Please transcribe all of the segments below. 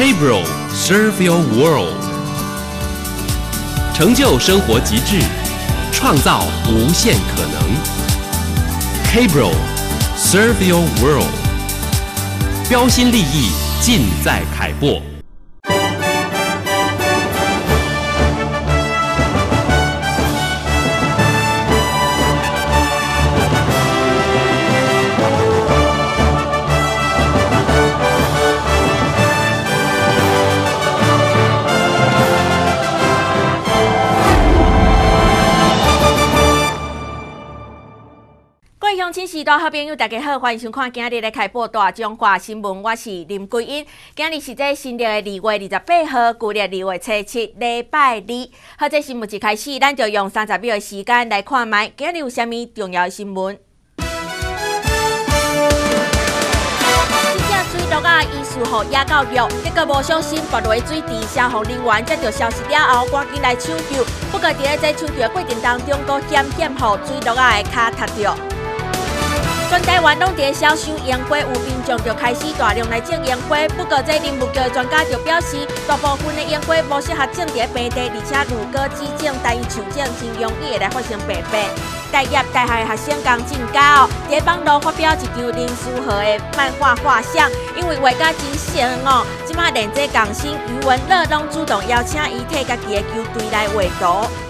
Cabral Serve Your World，成就生活极致，创造无限可能。Cabral Serve Your World，标新立异，尽在凯擘。时多好朋友，大家好，欢迎收看今日的开播大中华新闻，我是林桂英。今日是在新历的二月二十八号，旧历二月初七，礼拜二。好，这新闻一开始，咱就用三十秒的时间来看卖今日有虾米重要的新闻。这只水鹿啊，医术后压到肉，结果无小心落落水池，消防人员接到消息了后，赶紧来抢救。不过，伫在抢救过程当中，都险险互水鹿啊的脚踏着。全台湾拢在销售烟花，有民众就开始大量来种烟花。不过，这林务局的专家就表示，大部分的烟花无适合种在平地，而且如果只种单一树种，真容易会来发生白白。大业大学的学生刚进高，在网络发表一张林书豪的漫画画像，因为画家真神哦，即马连这港星余文乐拢主动邀请伊替家己的球队来画图。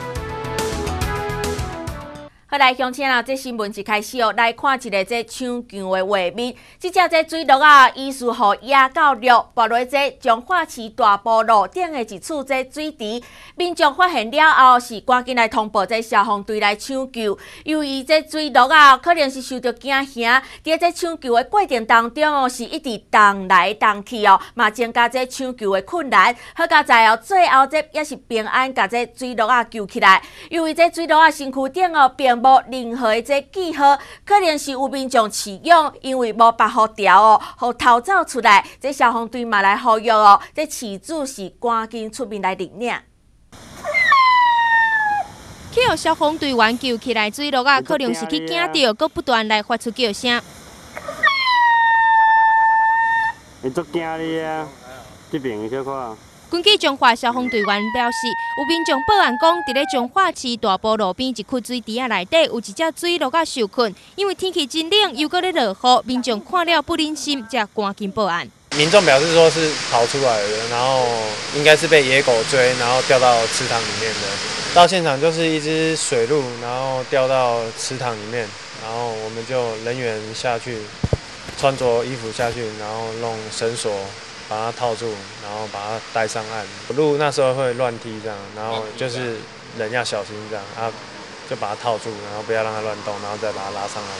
好来，乡亲啊！这新闻一开始哦，来看一个这抢救的画面。即只这水鹿啊，伊是互压到了，落落这彰化市大埔路顶的一处这水池。民众发现了后，是赶紧来通报这消防队来抢救。由于这水鹿啊，可能是受到惊吓，在这抢救的过程当中哦，是一直动来动去哦，嘛增加这抢救的困难。好加在哦，最后这也是平安把这水鹿啊救起来。由于这水鹿啊身躯顶哦并无任何的这记号，可能是有民众饲养，因为无把好条哦，互偷走出来。这消防队嘛来呼吁哦，这饲主是赶紧出面来领领。去互消防队员救起来水落啊，可能是去惊到，搁不断来发出叫声。会足惊你啊！这边小看。根据彰化消防队员表示，有民众报案讲，伫咧彰化市大埔路边一区水池啊内底有一只水鹿啊受困，因为天气真冷，又搁咧落雨，民众看了不忍心，才赶紧报案。民众表示说是逃出来的，然后应该是被野狗追，然后掉到池塘里面的。到现场就是一只水鹿，然后掉到池塘里面，然后我们就人员下去，穿着衣服下去，然后弄绳索。把它套住，然后把它带上岸。路那时候会乱踢这样，然后就是人要小心这样啊，就把它套住，然后不要让它乱动，然后再把它拉上来。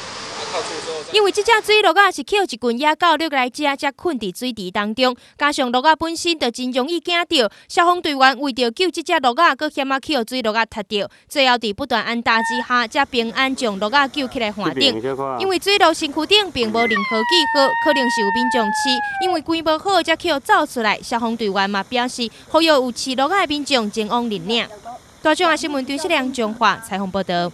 因为这只水鹿啊是捡一群野狗落来遮，才困伫水池当中。加上鹿啊本身就真容易惊到，消防队员为着救这只鹿啊，搁险啊捡水鹿啊踢到，最后伫不断按打之下，才平安将鹿啊救起来岸顶。因为水鹿身躯顶并无任何记号，可能是有民众饲，因为关无好才捡走出来。消防队员嘛表示，呼吁有饲鹿啊的民众前往认领。大众新闻张世亮讲话采访报道。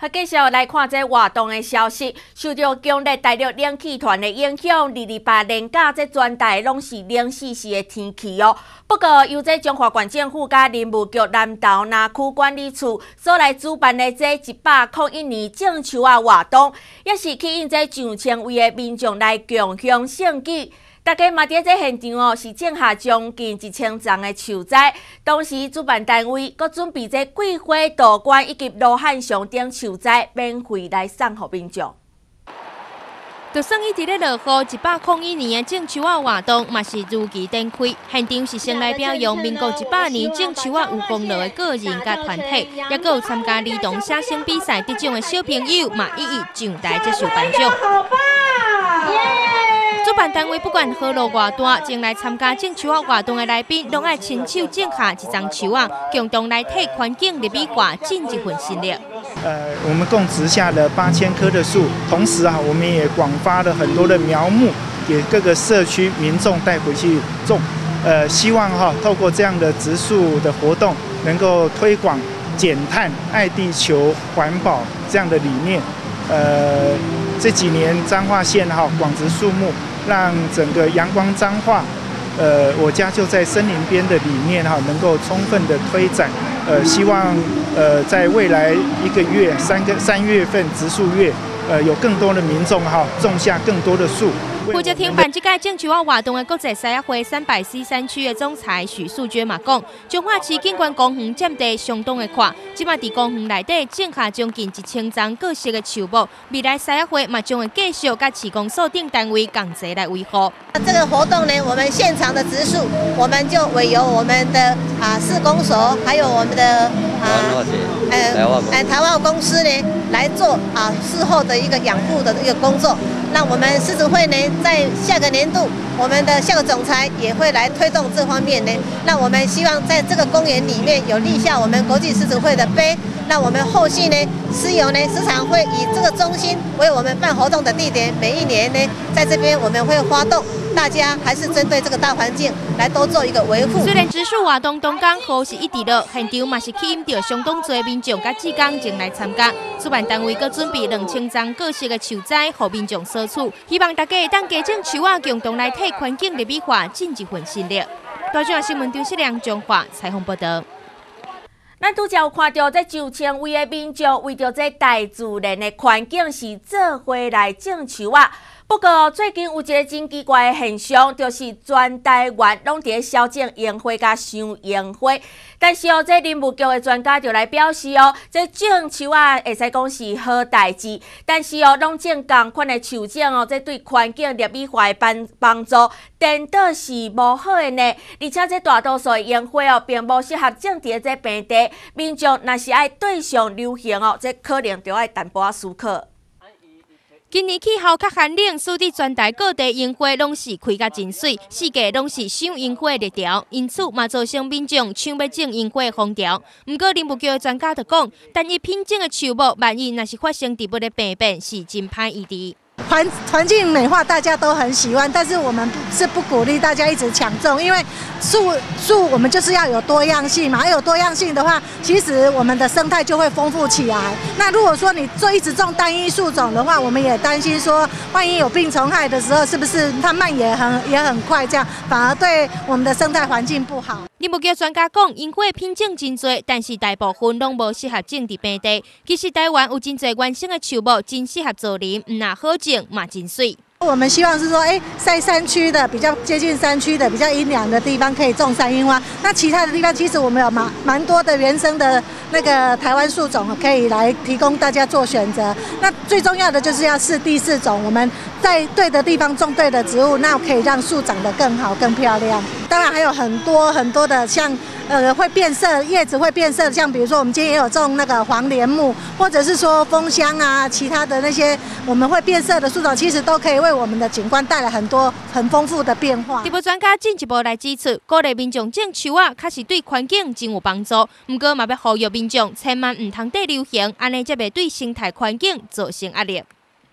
好，继续来看这活动的消息。受到强烈大陆冷气团的影响，二二八连假这全台拢是冷死死的天气哦。不过，由这中华县政府加林务局南投南区管理处所来主办的这一百零一年种树啊活动，也是吸引这上千位的民众来共享盛举。大家嘛伫这现场哦，是种下将近一千丛的树栽。当时主办单位阁准备这桂花、道观以及罗汉松等树栽，免费来送互民众。就算伊伫咧落雨，一百零一年的种树啊活动嘛是如期展开。现场是先来表扬民国一百年种树啊有功劳的个人甲团体，也阁有参加儿童写生比赛得奖的小朋友嘛一一上台接受颁奖。好棒！主办单位不管何路外大，前来参加种树啊活动的来宾，拢爱亲手种下一张树啊，共同来替环境立美挂尽一份心力。呃，我们共植下了八千棵的树，同时啊，我们也广发了很多的苗木，给各个社区民众带回去种。呃，希望哈，透过这样的植树的活动，能够推广减碳、爱地球、环保这样的理念。呃。这几年彰化县哈广植树木，让整个阳光彰化，呃，我家就在森林边的理念哈，能够充分的推展。呃，希望呃在未来一个月三个三月份植树月，呃，有更多的民众哈种下更多的树。负责停办这届种树啊活动的国际赛亚会三百 C 三区的总裁许素娟嘛讲，彰化市景观公园占地相当的宽，即马伫公园内底种下将近一千丛各式的树木，未来赛亚会嘛将会继续甲市公所定单位共齐来维护。这个活动呢，我们现场的植树，我们就委由我们的啊市公所，还有我们的啊呃哎台湾公司呢来做啊事后的一个养护的一个工作。那我们狮子会呢，在下个年度，我们的校总裁也会来推动这方面呢。那我们希望在这个公园里面有立下我们国际狮子会的碑。那我们后续呢，石油呢时常会以这个中心为我们办活动的地点，每一年呢，在这边我们会发动。大家还是针对这个大环境来多做一个维护。虽然植树活动东港雨是一直落，现场嘛是吸引到相当多民众甲志工前来参加。主办单位阁准备两千张各式的树栽，互民众索取，希望大家会当加种树啊，共同来替环境的美化尽一份心力。大众新闻张世良中华采访报道。咱拄则有看到，这九千位的民众为着这大自然的环境，是做伙来种树啊。不过，最近有一个真奇怪的现象，就是全台湾拢伫小种烟花甲赏烟花。但是哦，这林务局的专家就来表示哦，这种树啊，会使讲是好代志。但是哦，拢种共款的树种哦，这对环境绿美化的帮帮助，颠倒是无好的呢。而且这大多数的烟花哦，并无适合种伫这平地，民众若是爱对上流行哦，这可能就要淡薄仔思考。今年气候较寒冷，使得全台各地樱花拢是开甲真水，四季拢是赏樱花的热潮，因此嘛造成民众抢要种樱花的风潮。不过林务局的专家就讲，单一品种的树木，万一若是发生植物的病变，是真歹医治。环环境美化大家都很喜欢，但是我们是不鼓励大家一直抢种，因为树树我们就是要有多样性嘛，有多样性的话，其实我们的生态就会丰富起来。那如果说你做一直种单一树种的话，我们也担心说，万一有病虫害的时候，是不是它蔓延很也很快，这样反而对我们的生态环境不好。林木局专家讲，樱花品种真多，但是大部分拢无适合种植平地。其实台湾有真多原生的树木，真适合造林，唔那好种嘛真水。我们希望是说，哎，在山区的比较接近山区的比较阴凉的地方可以种山樱花。那其他的地方，其实我们有蛮蛮多的原生的那个台湾树种可以来提供大家做选择。那最重要的就是要试第四种，我们在对的地方种对的植物，那可以让树长得更好、更漂亮。当然还有很多很多的像。呃，会变色，叶子会变色，像比如说我们今天也有种那个黄连木，或者是说枫香啊，其他的那些我们会变色的树种，其实都可以为我们的景观带来很多很丰富的变化。地部专家进一步来支持，鼓励民众种树啊，确实对环境真有帮助。不过嘛，要呼吁民众千万唔通地流行，安尼则袂对生态环境造成压力。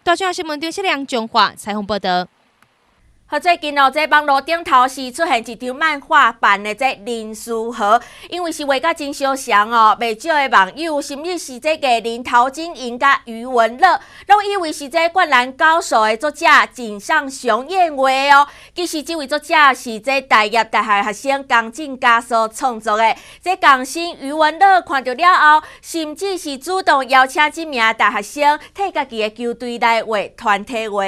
大众新闻电视两中华彩虹报道。和最近哦，在网络顶头是出现一张漫画版的这林书豪，因为是画甲真相像哦，未少的网友甚至是这个林头金英甲余文乐，拢以为是这灌篮高手的作者井上雄彦画哦。其实这位作者是这大业大学学生江进家所创作的。这江星余文乐看到了后，甚至是主动邀请这名大学生替家己的球队来画团体画。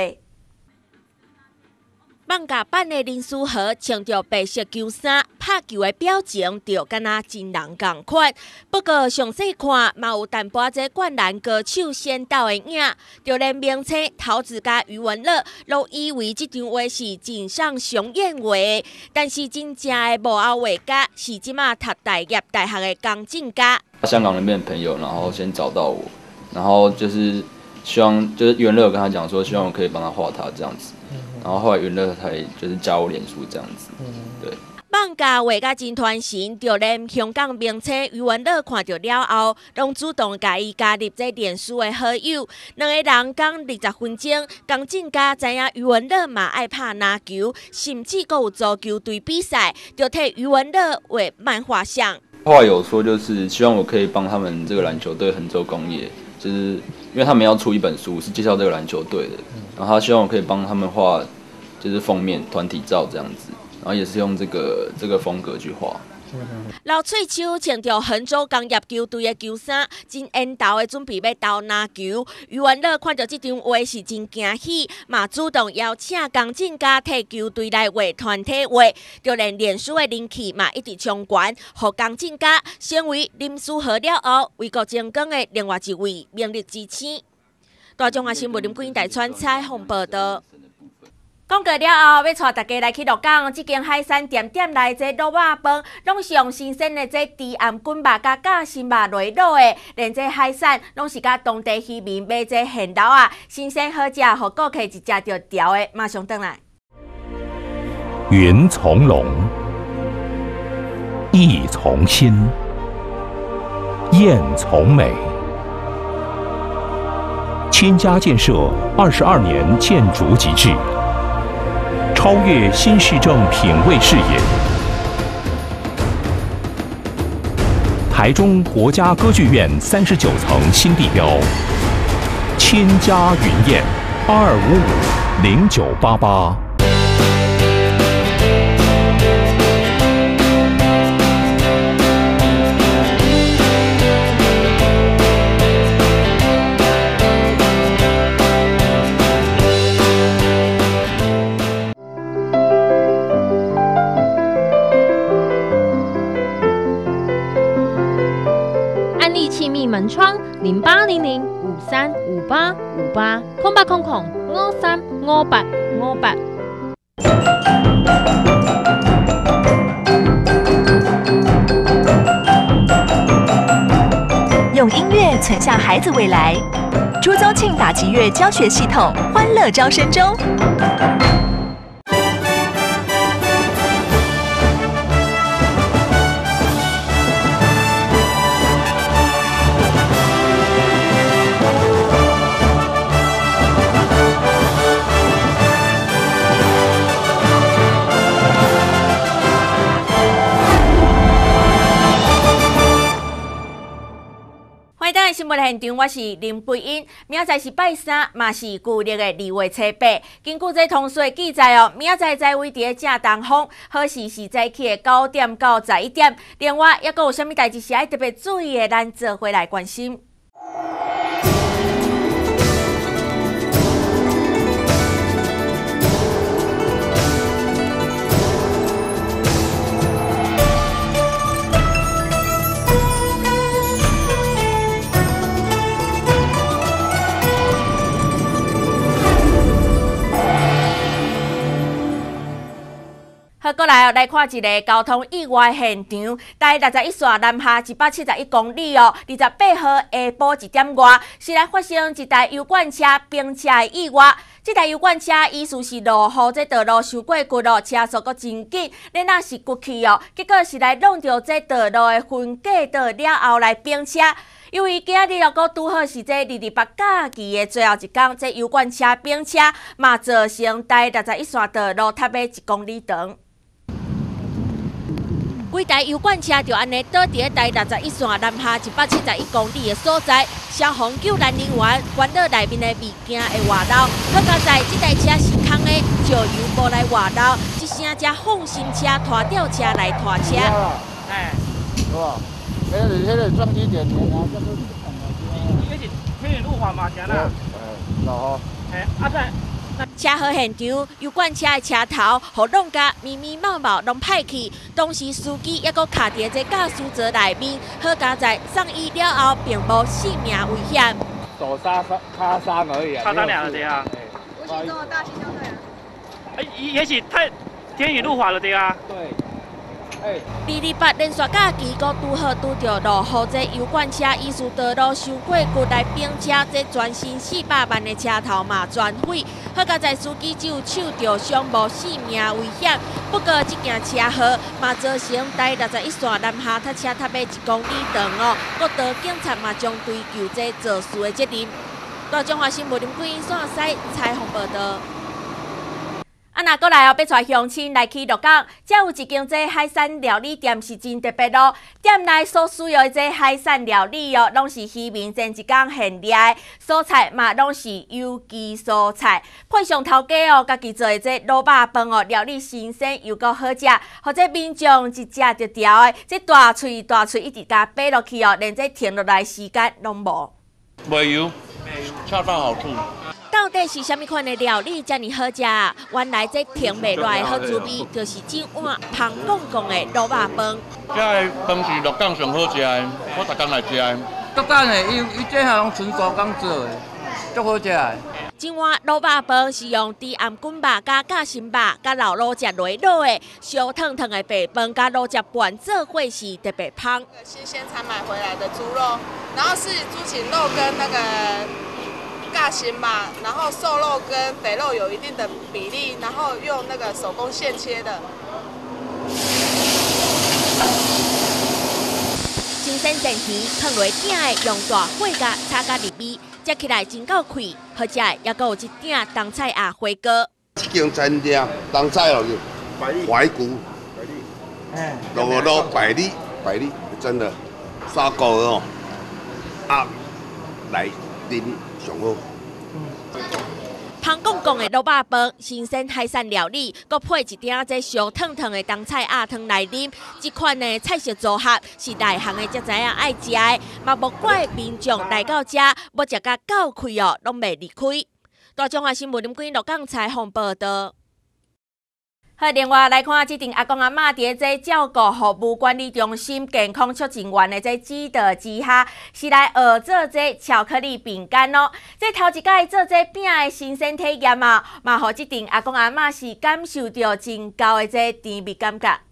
放假版的林书豪穿着白色球衫，拍球的表情就敢若真人共款。不过详细看，嘛有淡薄仔灌篮歌手先到的影，就连明星陶子甲余文乐，都以为这张画是井上雄彦画的。但是真正的幕后画家是即马读大业大学的江进家。香港那边的朋友，然后先找到我，然后就是希望，就是余文乐跟他讲说，希望我可以帮他画他这样子。然后后来云乐才就是加我脸书这样子，对。放假画家真团神，就连香港名车余文乐看到了后，拢主动甲伊加入这脸书的好友。两个人讲二十分钟，刚进家知影余文乐嘛爱拍篮球，甚至阁有足球队比赛，就替余文乐画漫画像。话有说，就是希望我可以帮他们这个篮球队横州工业，就是因为他们要出一本书，是介绍这个篮球队的。然后他希望我可以帮他们画就是封面团体照这样子，然后也是用这个这个风格去画。老翠秋穿着杭州工业球队的球衫，真缘投的准备要投篮球。余文乐看到这张画是真惊喜，嘛主动邀请江进家替球队来画团体画，就连脸书的人气嘛一直冲关，和江进家成为林书豪了后，为国争光的另外一位明日之星。大中华新闻林桂英台川采访报道。讲过了后，要带大家来去鹿港这间海产店店内这卤肉饭，拢是用新鲜的这猪颔滚肉加假新肉来卤的，连这海产拢是甲当地渔民买这现捞啊，新鲜好食，互顾客一食就调的。马上登来。云从龙，意从心，雁从美。亲家建设二十二年建筑极致。超越新市政品味视野，台中国家歌剧院三十九层新地标，千家云宴，二五五零九八八。门窗零八零零五三五八五八空八空空五三五八五八。用音乐存下孩子未来，朱宗庆打击乐教学系统，欢乐招生中。现场，我是林贝英。明仔是拜三，嘛是旧历的二月初八。根据这通讯记载哦，明仔在位伫正东方，好时是早起的九点到十一点。另外，还阁有啥物代志是爱特别注意的，咱坐回来关心。好，过来哦，来看一个交通意外现场。大约六十一线南下一百七十一公里哦，二十八号下晡一点外，是来发生一台油罐车并车的意外。这台油罐车疑似是落雨，这道路受过骨哦，车速阁真紧，你那是过去哦。结果是来弄到这道路的分隔道了后来并车。由于今日又阁拄好是这二二八假期的最后一天，这油罐车并车嘛造成大约六十一线道路塌尾一公里长。几台油罐车就安尼倒伫咧台六十一线南下一百七十一公里的所在，消防救援人员关到内面的物件的外漏。好在这台车是空的，石油无来外漏，一声才放心车拖吊车来拖车。哎，是吧？那个那个撞击点，这是天雨路环嘛，行啦。哎，好。哎，阿仔。车祸现场，油罐车的车头和弄架密密麻麻拢歹去，当时司机也搁卡伫个驾驶座内面，好佳在送医了后，并无性命危险。手刹伤、擦伤而已啊。擦伤两个对啊。无形中的大型相对啊。哎，也许太天雨路滑了对啊。对。二二八连续假期，阁拄好拄着落雨，这油罐车依次道路受过骨来并车，这全新四百万的车头嘛全毁。好在司机只有受着伤，无性命危险。不过这件车祸嘛造成大六十一线南下他车踏尾一公里长哦。各道警察嘛将追究这肇事的责任。大中华新闻林桂英线西采访报道。啊，那过来哦，要带乡亲来去鹿港，这有一间这海产料理店是真特别咯。店内所需要的这海产料理哦，拢是渔民前一工现掠的蔬菜嘛，拢是有机蔬菜，配上头家哦，家己做的这卤肉饭哦，料理新鲜又够好食，或者民众一食就条的，这大喙大喙一直甲掰落去哦，连这停落来时间拢无。没有，恰到好处。到底是虾米款的料理遮尼好食？原来这停袂落来好滋味，就是整碗香公公的卤肉饭。这个饭是鹿港上好食的，我逐天来食。鹿港的，伊伊这下拢纯手工做的，足好食的。整碗卤肉饭是用低暗滚肉、加夹心肉、加老卤汁来卤的，烧烫烫的白饭加卤汁拌做伙是特别香。新鲜才买回来的猪肉，然后是猪颈肉跟那个。尬心嘛，然后瘦肉跟肥肉有一定的比例，然后用那个手工现切的。新鲜鲜鱼烫落鼎的，用大火加炒加入味，食起来真够脆，好食的也有一鼎冬菜啊火锅。餐厅冬菜哦，怀骨，哎，肉肉百里百里，真的，砂锅哦，啊，来啉。上好。香公公的萝卜饭，新鲜海产料理，搁配一点这烧烫烫的冬菜鸭汤来啉，这款的菜色组合是内行的才知影爱食的，嘛无怪民众来到这，要食到够开哦，拢袂离开。大中华新闻林君乐港采访报道。好，另外来看，即阵阿公阿嬷伫这照顾服务管理中心健康促进员的在指导之下，是来学做这巧克力饼干咯。这头一届做这饼的新鲜体验嘛，嘛，互即阵阿公阿嬷是感受到真高的这甜蜜感觉。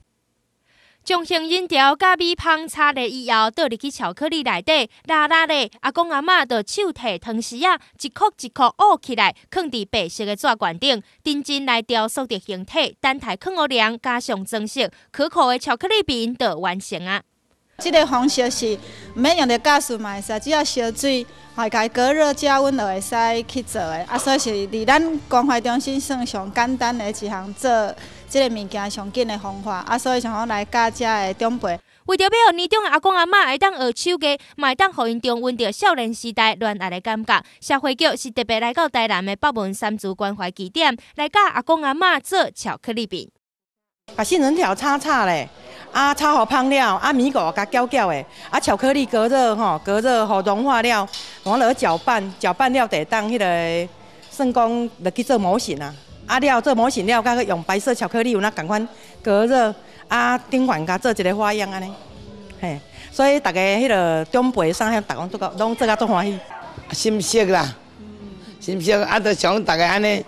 中性饮料加米香擦了以后，倒入去巧克力内底，拉拉的。阿公阿嬷就手提汤匙啊，一颗一颗握起来，放伫白色的纸卷顶，认真来雕塑的形体，等待放好凉，加上装饰，可口的巧克力饼就完成啊！这个方式是唔免用到加速嘛，会使只要烧水，还加隔热加温就会使去做的。啊，所以是伫咱关怀中心算上简单的一项做。这个物件上紧的方法，啊，所以想讲来教遮的长辈。为着要年长的阿公阿嬷会当学手艺，会当互因重温着少年时代恋爱的感觉。社会局是特别来到台南的北门三族关怀据点，来教阿公阿嬷做巧克力饼。把杏仁条炒炒咧，啊炒好香了，啊米果甲搅搅的，啊巧克力隔热吼，隔热好融化了，完了搅拌，搅拌了得当迄个算讲来去做模型啊。啊了做模型了，甲佮用白色巧克力有那共款隔热，啊顶管甲做一个花样安尼，嘿，所以大家迄个长辈上向，大家都拢做甲足欢喜。新色啦，新色啊，都想大家安尼，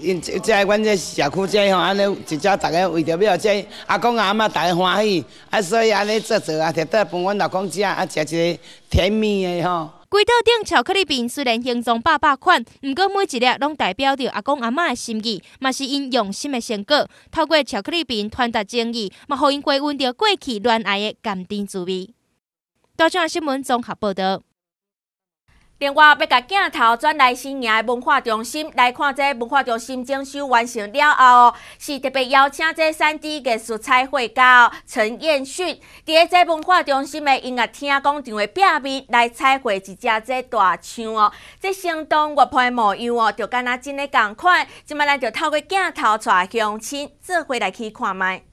因即阮这社区这吼安尼，一只大家为着要这阿公阿嬷大家欢喜，啊所以安尼做做啊，摕倒来分阮老公食，啊食一个甜蜜的吼。轨道顶巧克力饼虽然形状百百款，毋过每一粒拢代表着阿公阿嬷的心意，嘛是因用心的成果。透过巧克力饼传达正义，嘛互因回温着过去恋爱的甘甜滋味。大众新闻综合报道。另外，要甲镜头转来新营文化中心来看，这文化中心装修完成了后，是特别邀请这三 D 艺术彩绘家陈彦迅，伫这文化中心的音乐厅广场的壁面来彩绘一只这大象哦，这相当活泼模样哦，就敢若真的共款。今摆咱就透过镜头带乡亲做回来去看卖。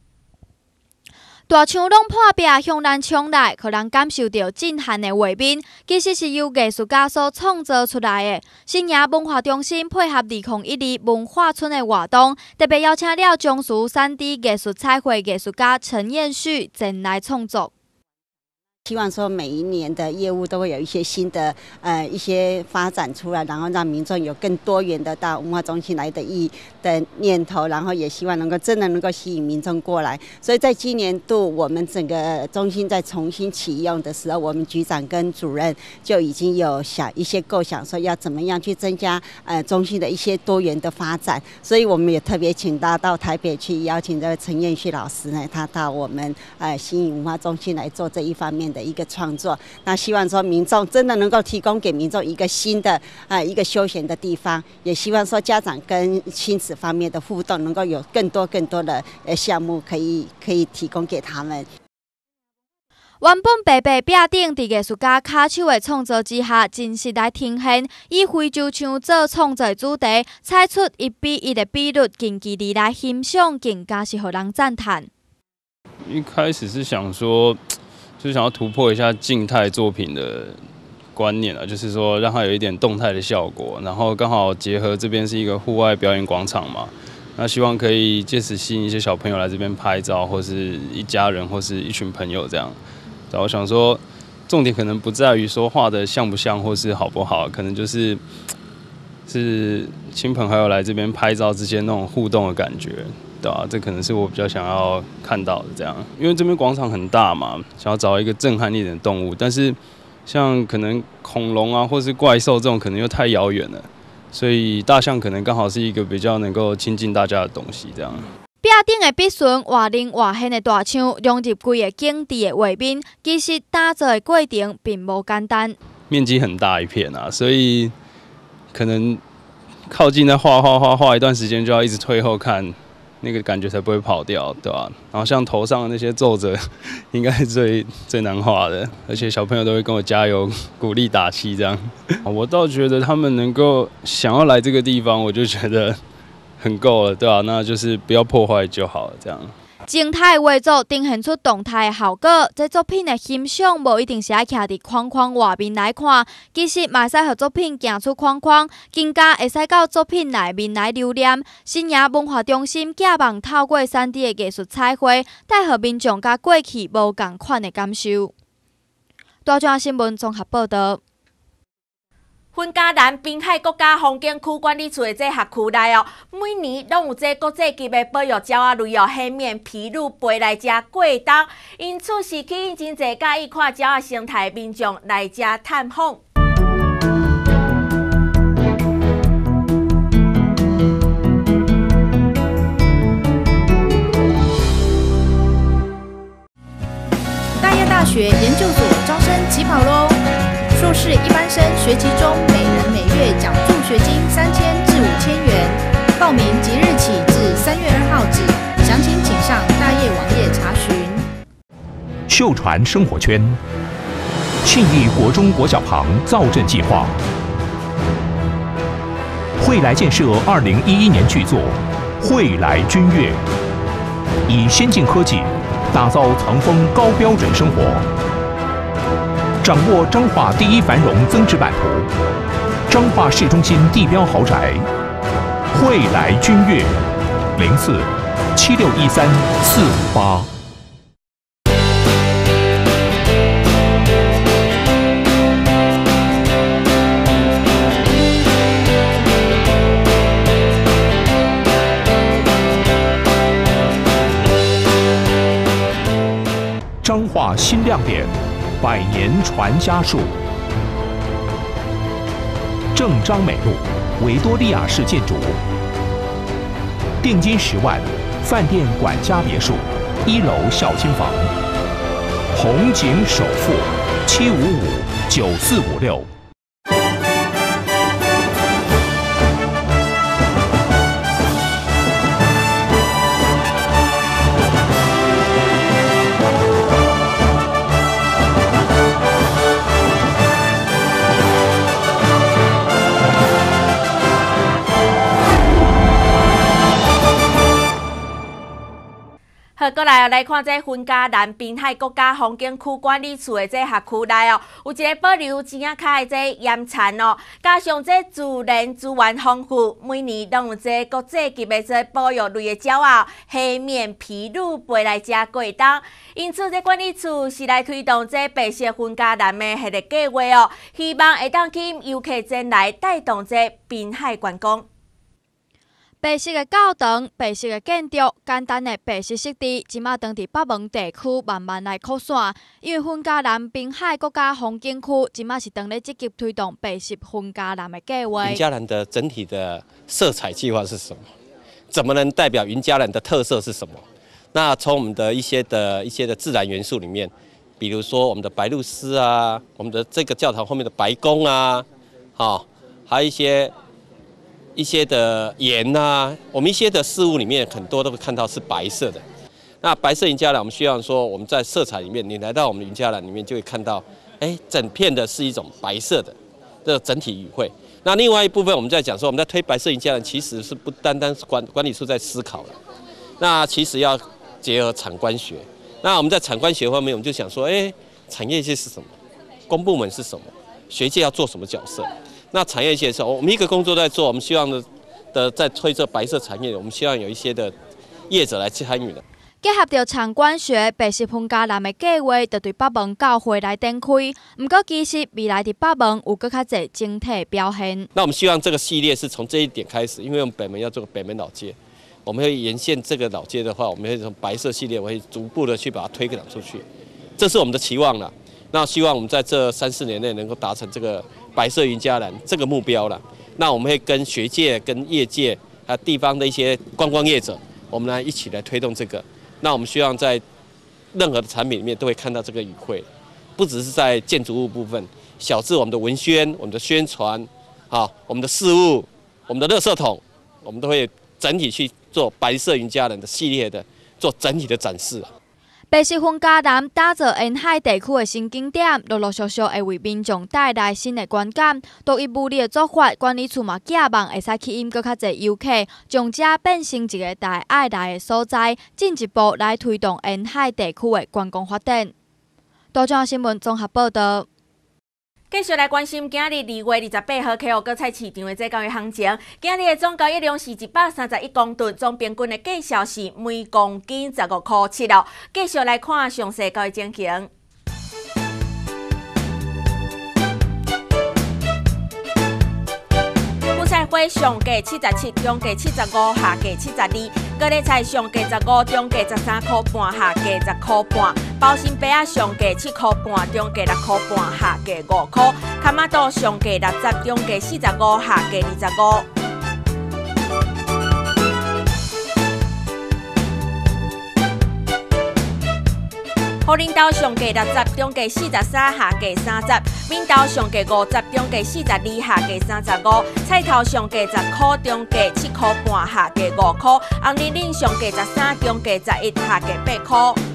大象拢破壁向咱冲来，让人感受到震撼的画面。其实是由艺术家所创造出来的。新营文化中心配合二零一二文化村的活动，特别邀请了江苏三 D 艺术彩绘艺术家陈彦旭前来创作。希望说每一年的业务都会有一些新的呃一些发展出来，然后让民众有更多元的到文化中心来的意的念头，然后也希望能够真的能够吸引民众过来。所以在今年度我们整个中心在重新启用的时候，我们局长跟主任就已经有想一些构想，说要怎么样去增加呃中心的一些多元的发展。所以我们也特别请他到台北去邀请这个陈彦旭老师呢，他到我们呃新文化中心来做这一方面。的一个创作。那希望说民众真的能够提供给民众一个新的啊一个休闲的地方，也希望说家长跟亲子方面的互动能够有更多更多的呃项目可以可以提供给他们。原本白白壁顶伫艺术家卡手的创作之下，真实来呈现以非洲象做创作主题，采出一比一的比率，近距离来欣赏，更加是互人赞叹。一开始是想说，就是想要突破一下静态作品的观念啊，就是说让它有一点动态的效果，然后刚好结合这边是一个户外表演广场嘛，那希望可以借此吸引一些小朋友来这边拍照，或是一家人或是一群朋友这样。然后想说，重点可能不在于说画的像不像或是好不好，可能就是是亲朋好友来这边拍照之间那种互动的感觉，对啊？这可能是我比较想要看到的这样。因为这边广场很大嘛，想要找一个震撼一点的动物，但是像可能恐龙啊或是怪兽这种可能又太遥远了，所以大象可能刚好是一个比较能够亲近大家的东西这样。壁顶的壁顺画灵画现的大墙，融入规个景地的画面，其实打造的过程并不简单。面积很大一片啊，所以可能靠近在画画画画一段时间，就要一直退后看，那个感觉才不会跑掉，对吧？然后像头上的那些皱褶，应该是最最难画的，而且小朋友都会跟我加油、鼓励、打气这样。我倒觉得他们能够想要来这个地方，我就觉得。很够了，对吧？那就是不要破坏就好了，这样。静态画作呈现出动态的效果，这作品的欣赏无一定是爱徛伫框框外面来看，其实嘛使和作品行出框框，更加会使到作品内面来留念。新亚文化中心寄望透过三 D 的艺术彩绘，带予民众甲过去无共款的感受。大庄新闻综合报道。芬加兰滨海国家风景区管理处的这辖区内哦，每年拢有这国际级的保育鸟啊类哦，黑面琵鹭飞来遮过冬，因此是吸引真侪介意看鸟啊生态民众来遮探访。大业大学研究所招生起跑喽！是一般生学籍中，每人每月奖助学金三千至五千元。报名即日起至三月二号止，详情请上大业网页查询。秀传生活圈，庆义国中国小旁造镇计划，惠来建设二零一一年巨作《惠来君悦》，以先进科技打造层峰高标准生活。掌握彰化第一繁荣增值版图，彰化市中心地标豪宅，惠来君悦，零四七六一三四五八。彰化新亮点。百年传家树，正张美路，维多利亚式建筑，定金十万，饭店管家别墅，一楼孝亲房，红景首付，七五五九四五六。好，过来来看这分家南滨海国家风景区管理处的这辖区内哦，有一个保留钱仔卡的这岩产哦，加上这自然资源丰富，每年都有这国际级的这保育类的鸟啊，黑面琵鹭飞来遮过冬。因此，这管理处是来推动这白色分家南的系列计划哦，希望会当吸引游客前来带动这滨海观光。白色的教堂、白色的建筑、简单的白色设计，即马当伫北门地区慢慢来扩散。因为分家南滨海国家风景区，即马是当咧积极推动白色分家南的计划。云嘉南的整体的色彩计划是什么？怎么能代表云嘉南的特色是什么？那从我们的一些的一些的自然元素里面，比如说我们的白露丝啊，我们的这个教堂后面的白宫啊，好，还有一些一些的盐呐，我们一些的事物里面很多都会看到是白色的。那白色云家兰，我们希望说我们在色彩里面，你来到我们云家兰里面就会看到，哎，整片的是一种白色的这整体语汇。那另外一部分我们在讲说，我们在推白色云家兰，其实是不单单是管管理处在思考了，那其实要结合产官学。那我们在产官学方面，我们就想说，哎，产业界是什么？公部门是什么？学界要做什么角色？那产业界是，我们一个工作在做，我们希望的的在推这白色产业，我们希望有一些的业者来参与的。结合着长官学，白色分家南的计划，就对北门教会来展开。不过，其实未来的北门有更较侪整体表现。那我们希望这个系列是从这一点开始，因为我们北门要做个北门老街。我们会沿线这个老街的话，我们会从白色系列，我会逐步的去把它推广出去，这是我们的期望了。那希望我们在这三四年内能够达成这个白色云嘉南这个目标了。那我们会跟学界、跟业界还有地方的一些观光业者，我们来一起来推动这个。那我们希望在任何的产品里面都会看到这个语汇，不只是在建筑物部分，小至我们的文宣、我们的宣传，好，我们的事物、我们的垃圾桶，我们都会整体去。做白色云家人的系列的，做整体的展示。白石分家南打造沿海地区的新景点，陆陆续续会为民众带来新的观感。独一无二的做法，管理处嘛寄望会使吸引更较侪游客，将这变成一个大爱来的所在，进一步来推动沿海地区的观光发展。多张新闻综合报道。继续来关心今日二月二十八号客户果菜市场的这交易行情。今日的总交易量是一百三十一公吨，总平均的价销是每公斤十五块七哦。继续来看详细交易情形。上价七十七，中价七十五，下价七十二。高丽菜上价十五，中价十三块半，下价十块半。包心白啊上价七块半，中价六块半，下价五块。卡马豆上价六十，中价四十五，下价二十五。虎林豆上价六十，中价四十三，下价三十；闽豆上价五十，中价四十二，下价三十五；菜头上价十块，中价七块半，下价五块；红玲玲上价十三，中价十一，下价八块。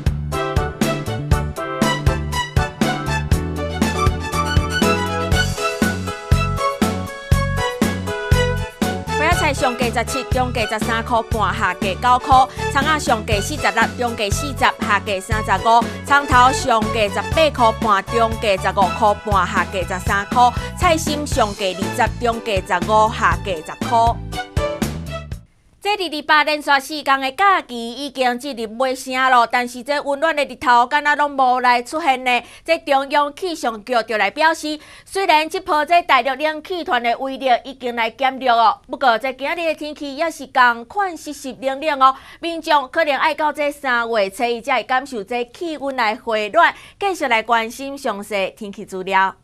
上价十七，中价十三块半，下价九块；葱仔上价四十六，中价四十，下价三十五；葱头上价十八块半，中价十五块半，下价十三块；菜心上价二十，中价十五，下价十块。这二二八连续四天的假期已经进入尾声了，但是这温暖的日头敢若拢无来出现呢？这中央气象局就来表示，虽然这波这大陆冷气团的威力已经来减弱哦，不过在今日的天气也是同款湿湿冷冷哦，民众可能爱到这三月初一才会感受这气温来回暖。继续来关心详细天气资料。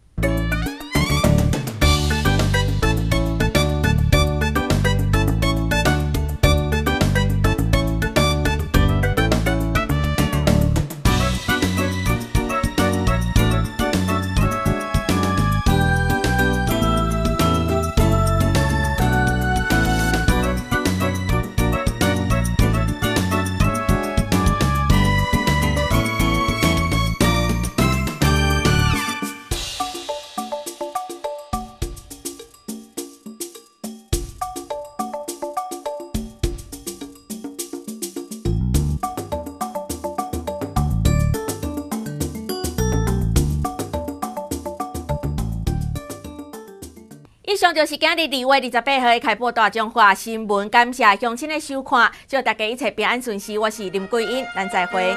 就是今日二月二十八号的开播大中华新闻，感谢乡亲的收看，祝大家一切平安顺遂。我是林桂英，咱再会。